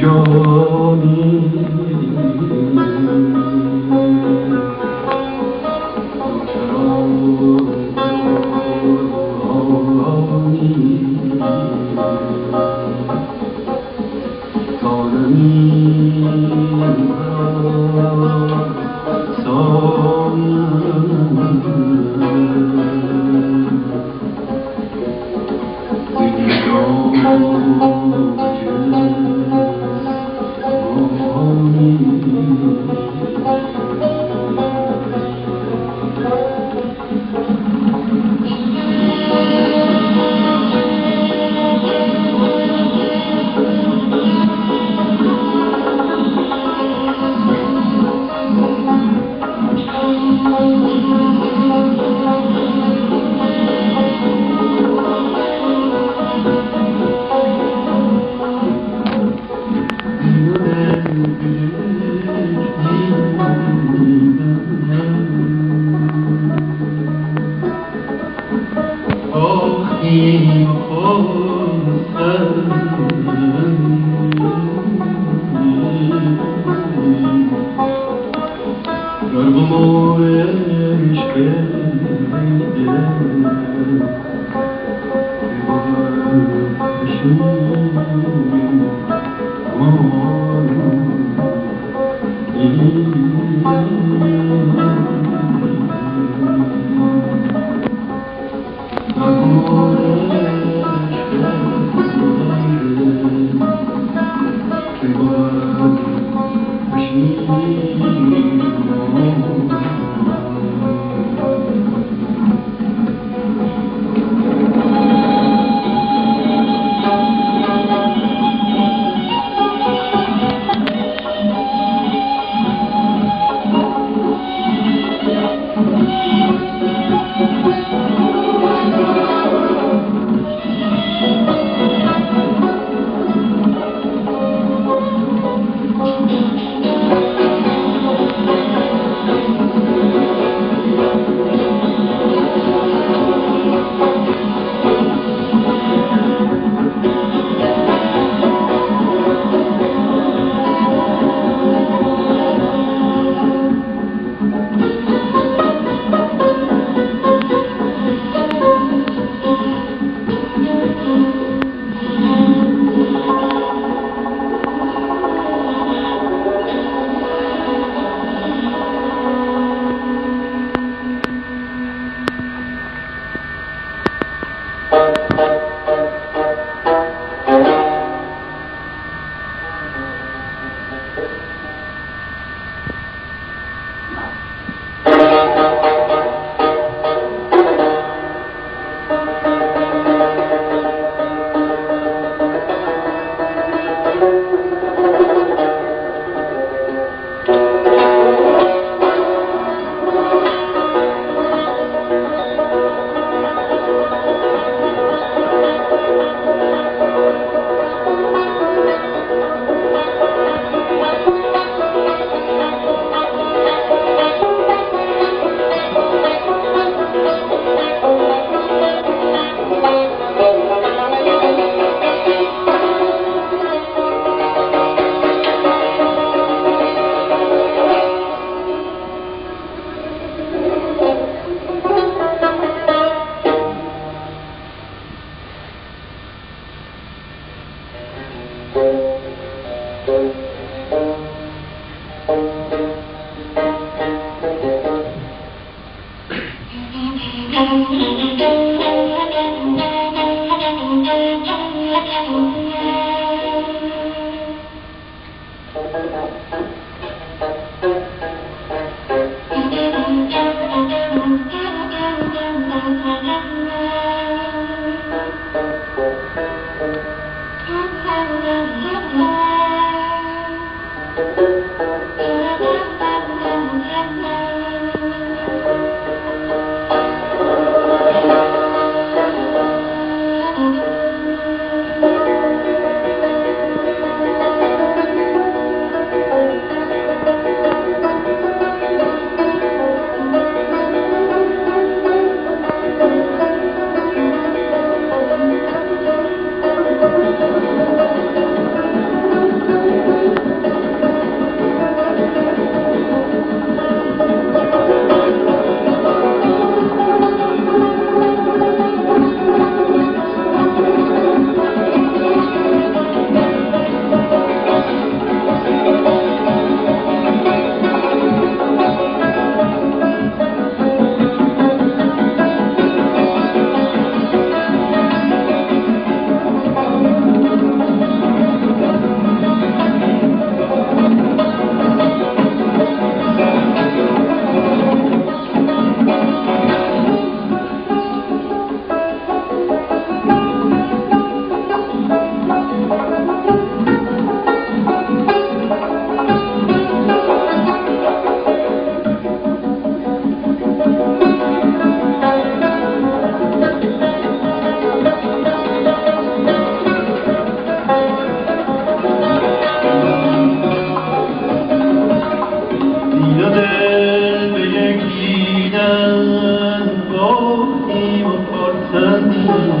جانی Rabbim olsan Yardım o Música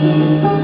Música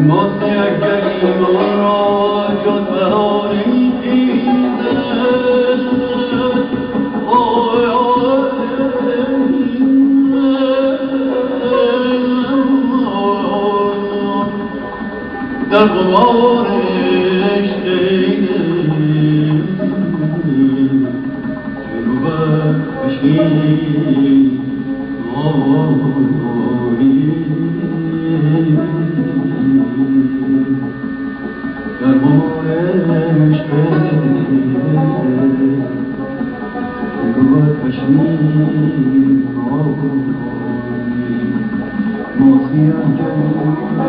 عشق ماسی اگری را جز بهاری در غبار ماسی انجام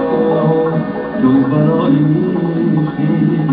جز برای خیزد